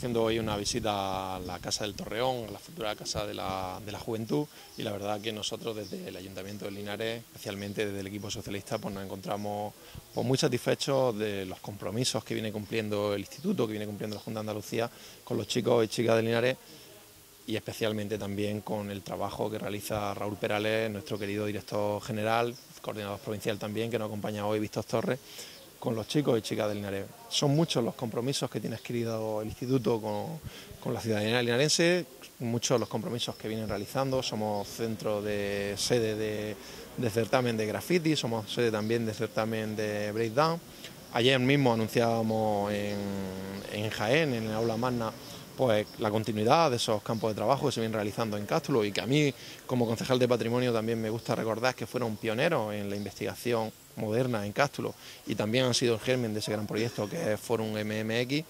haciendo hoy una visita a la Casa del Torreón, a la futura Casa de la, Juventud, y la verdad que nosotros desde el Ayuntamiento de Linares, especialmente desde el equipo socialista, pues nos encontramos pues, muy satisfechos de los compromisos que viene cumpliendo el Instituto, que viene cumpliendo la Junta de Andalucía con los chicos y chicas de Linares y especialmente también con el trabajo que realiza Raúl Perales, nuestro querido director general, coordinador provincial también, que nos acompaña hoy, Víctor Torres, con los chicos y chicas del Linares. Son muchos los compromisos que tiene adquirido el Instituto con, la ciudadanía linarense, muchos los compromisos que vienen realizando. Somos centro de sede de, certamen de graffiti, somos sede también de certamen de breakdown. Ayer mismo anunciábamos en, en Jaén, en el aula magna, pues la continuidad de esos campos de trabajo que se vienen realizando en Cástulo y que a mí como concejal de patrimonio también me gusta recordar que fueron pioneros en la investigación moderna en Cástulo y también han sido el germen de ese gran proyecto que es Forum MMX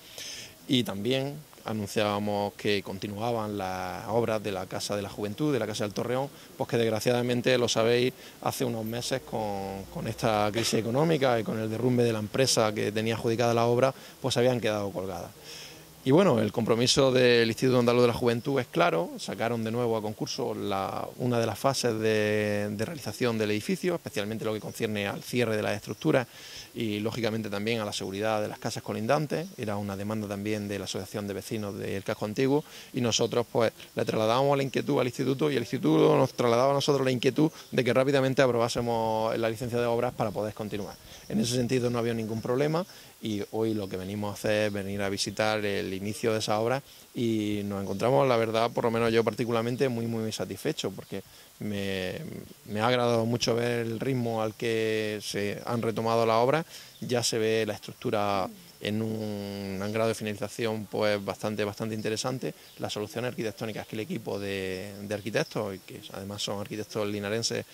y también anunciábamos que continuaban las obras de la Casa de la Juventud, de la Casa del Torreón, pues que desgraciadamente lo sabéis, hace unos meses con, con, esta crisis económica y con el derrumbe de la empresa que tenía adjudicada la obra, pues habían quedado colgadas. Y bueno, el compromiso del Instituto Andaluz de la Juventud es claro, sacaron de nuevo a concurso una de las fases de, realización del edificio, especialmente lo que concierne al cierre de las estructuras y lógicamente también a la seguridad de las casas colindantes, era una demanda también de la Asociación de Vecinos del Casco Antiguo. Y nosotros pues le trasladamos la inquietud al Instituto y el Instituto nos trasladaba a nosotros la inquietud de que rápidamente aprobásemos la licencia de obras para poder continuar. En ese sentido no había ningún problema y hoy lo que venimos a hacer es venir a visitar el inicio de esa obra y nos encontramos, la verdad, por lo menos yo particularmente, muy, muy satisfecho porque me, ha agradado mucho ver el ritmo al que se han retomado la obra, ya se ve la estructura en un, grado de finalización pues bastante bastante interesante. Las soluciones arquitectónicas que el equipo de, arquitectos que además son arquitectos linarenses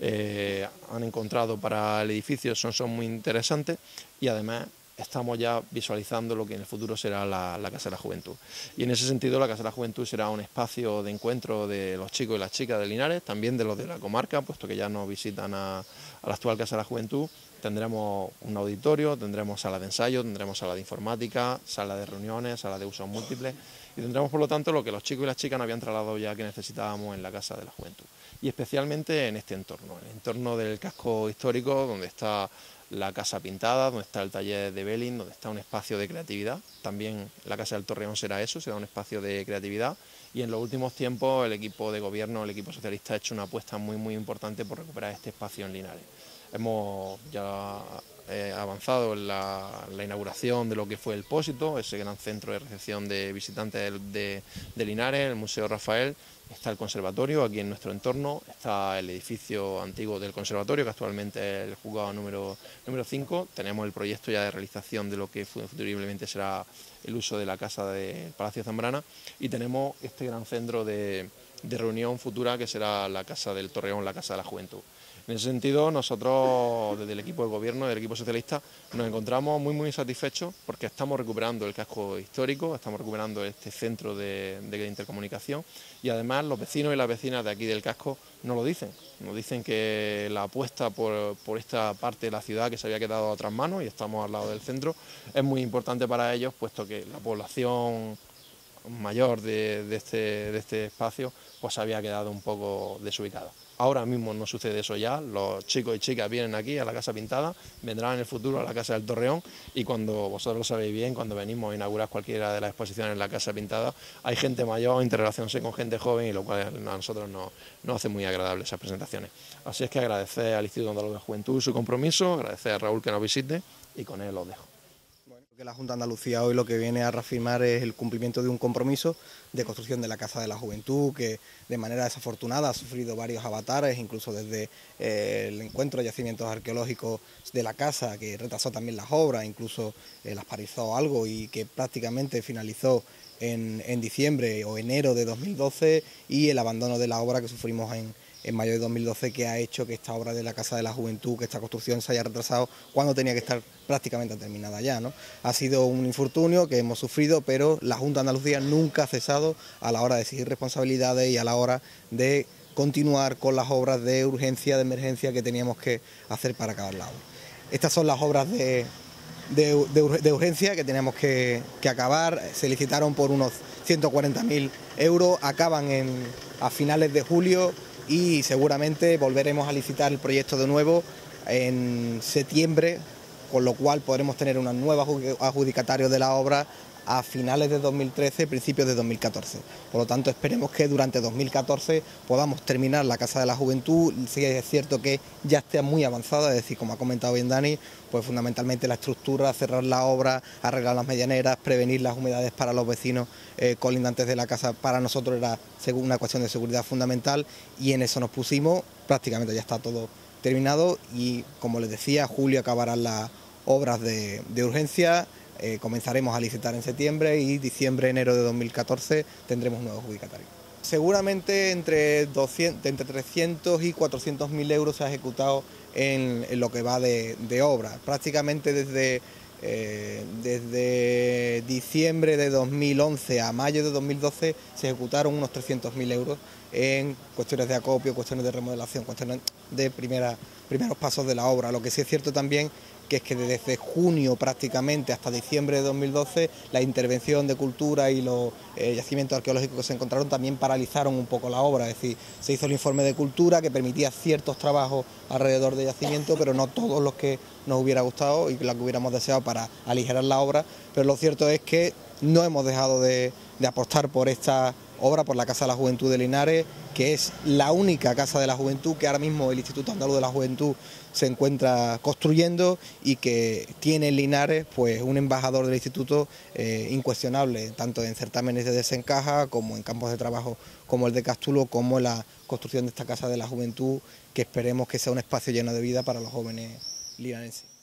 eh, han encontrado para el edificio son, son muy interesantes. Y además estamos ya visualizando lo que en el futuro será la, Casa de la Juventud. Y en ese sentido la Casa de la Juventud será un espacio de encuentro de los chicos y las chicas de Linares, también de los de la comarca, puesto que ya nos visitan a, la actual Casa de la Juventud. Tendremos un auditorio, tendremos sala de ensayo, tendremos sala de informática, sala de reuniones, sala de usos múltiples y tendremos por lo tanto lo que los chicos y las chicas nos habían trasladado ya que necesitábamos en la Casa de la Juventud. Y especialmente en este entorno, el entorno del casco histórico donde está la casa pintada, donde está el taller de Belling, donde está un espacio de creatividad. También la Casa del Torreón será eso, será un espacio de creatividad. Y en los últimos tiempos el equipo de gobierno, el equipo socialista ha hecho una apuesta muy muy importante por recuperar este espacio en Linares. Hemos ya eh, avanzado en la, inauguración de lo que fue el Pósito, ese gran centro de recepción de visitantes de, de Linares, el Museo Rafael, está el conservatorio aquí en nuestro entorno, está el edificio antiguo del conservatorio, que actualmente es el juzgado número, número 5, tenemos el proyecto ya de realización de lo que futuriblemente será el uso de la casa del Palacio Zambrana. Y tenemos este gran centro de, de reunión futura que será la Casa del Torreón, la Casa de la Juventud. En ese sentido, nosotros desde el equipo de gobierno, del equipo socialista, nos encontramos muy muy satisfechos porque estamos recuperando el casco histórico, estamos recuperando este centro de, intercomunicación y además los vecinos y las vecinas de aquí del casco nos lo dicen, nos dicen que la apuesta por, esta parte de la ciudad que se había quedado a otras manos y estamos al lado del centro es muy importante para ellos puesto que la población mayor de, este, este espacio pues había quedado un poco desubicada. Ahora mismo no sucede eso ya, los chicos y chicas vienen aquí a la Casa Pintada, vendrán en el futuro a la Casa del Torreón y cuando vosotros lo sabéis bien, cuando venimos a inaugurar cualquiera de las exposiciones en la Casa Pintada, hay gente mayor interrelacionándose con gente joven y lo cual a nosotros nos, nos hace muy agradables esas presentaciones. Así es que agradecer al Instituto Andaluz de Juventud su compromiso, agradecer a Raúl que nos visite y con él os dejo que la Junta de Andalucía hoy lo que viene a reafirmar es el cumplimiento de un compromiso de construcción de la Casa de la Juventud, que de manera desafortunada ha sufrido varios avatares, incluso desde eh, el encuentro de yacimientos arqueológicos de la casa, que retrasó también las obras, incluso eh, las parizó algo y que prácticamente finalizó en, en diciembre o enero de 2012, y el abandono de la obra que sufrimos en en mayo de 2012 que ha hecho que esta obra de la Casa de la Juventud, que esta construcción se haya retrasado cuando tenía que estar prácticamente terminada ya. ¿no? Ha sido un infortunio que hemos sufrido, pero la Junta de Andalucía nunca ha cesado a la hora de exigir responsabilidades y a la hora de continuar con las obras de urgencia, de emergencia que teníamos que hacer para acabar la obra. Estas son las obras de, de, urgencia que teníamos que, acabar. Se licitaron por unos 140.000 euros, acaban a finales de julio y seguramente volveremos a licitar el proyecto de nuevo en septiembre, con lo cual podremos tener una nueva adjudicatario de la obra a finales de 2013, principios de 2014. Por lo tanto, esperemos que durante 2014 podamos terminar la Casa de la Juventud. Sí es cierto que ya esté muy avanzada, es decir, como ha comentado bien Dani, pues fundamentalmente la estructura, cerrar la obra, arreglar las medianeras, prevenir las humedades para los vecinos eh, colindantes de la casa, para nosotros era una cuestión de seguridad fundamental y en eso nos pusimos, prácticamente ya está todo terminado y como les decía, julio acabarán las obras de urgencia eh, comenzaremos a licitar en septiembre y diciembre, enero de 2014 tendremos nuevos adjudicatarios. Seguramente entre, 200, entre 300 y 400 mil euros se ha ejecutado en, lo que va de, obra. Prácticamente desde, eh, desde diciembre de 2011 a mayo de 2012 se ejecutaron unos 300 mil euros en cuestiones de acopio, cuestiones de remodelación, cuestiones de primera, primeros pasos de la obra. Lo que sí es cierto también que es que desde junio prácticamente hasta diciembre de 2012 la intervención de cultura y los eh, yacimientos arqueológicos que se encontraron también paralizaron un poco la obra, es decir, se hizo el informe de cultura que permitía ciertos trabajos alrededor del yacimiento, pero no todos los que nos hubiera gustado y los que hubiéramos deseado para aligerar la obra, pero lo cierto es que no hemos dejado de, de apostar por esta obra, por la Casa de la Juventud de Linares, que es la única Casa de la Juventud que ahora mismo el Instituto Andaluz de la Juventud se encuentra construyendo y que tiene en Linares pues, un embajador del instituto eh, incuestionable, tanto en certámenes de desencaja como en campos de trabajo como el de Castulo, como la construcción de esta Casa de la Juventud, que esperemos que sea un espacio lleno de vida para los jóvenes linarenses.